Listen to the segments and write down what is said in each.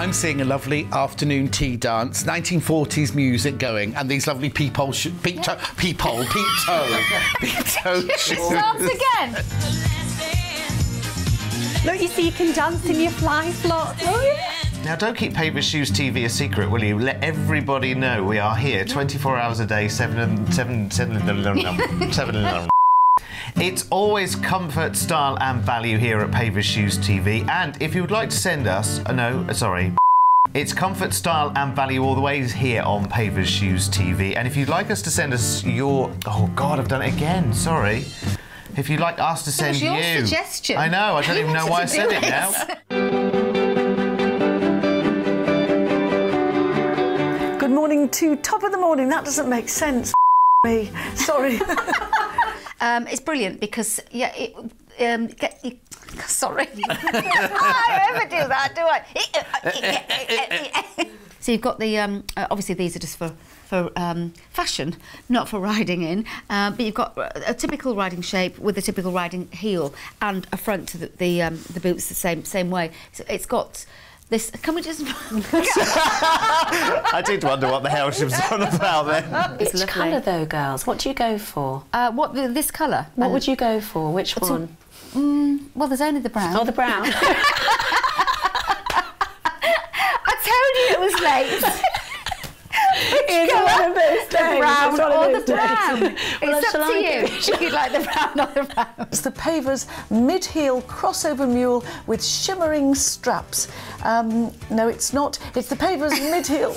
I'm seeing a lovely afternoon tea dance, 1940s music going, and these lovely peephole, sh- peep toe, peephole, peep toe, peep toe shoes. Starts again. Look, you see, you can dance in your fly flop. Oh, yeah. Now, don't keep Pavers Shoes TV a secret, will you? Let everybody know we are here 24 hours a day, 7 and 7, 7, 7, It's always comfort, style, and value here at Pavers Shoes TV. And if you would like to send us, uh, no, sorry, it's comfort, style, and value all the ways here on Pavers Shoes TV. And if you'd like us to send us your, oh God, I've done it again. Sorry. If you'd like us to send was your you, suggestion. I know. I don't You even know why I said do it it. now. Good morning to top of the morning. That doesn't make sense. Me, sorry. Um, it's brilliant because yeah, it, um, get, you, sorry, I never do that, do I? so you've got the um, uh, obviously these are just for for um, fashion, not for riding in, uh, but you've got a typical riding shape with a typical riding heel and a front to the the, um, the boots the same same way. So it's got. This, can we just... I did wonder what the hell she was on about then. It's Which lovely. colour though, girls? What do you go for? Uh, what, the- this colour? What would you go for? Which What's a- one? Mm, well, there's only the brown. Oh, the brown. I told you it was late. It's one of those the brown or the brown. It's up to you. go? Should you like the brown or the brown? it's the Pavers mid-heel crossover mule with shimmering straps. Um, no, it's not. It's the Pavers mid-heel.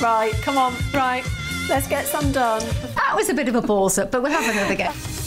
Right, come on, right. Let's get some done. That was a bit of a balls up, but we'll have another go.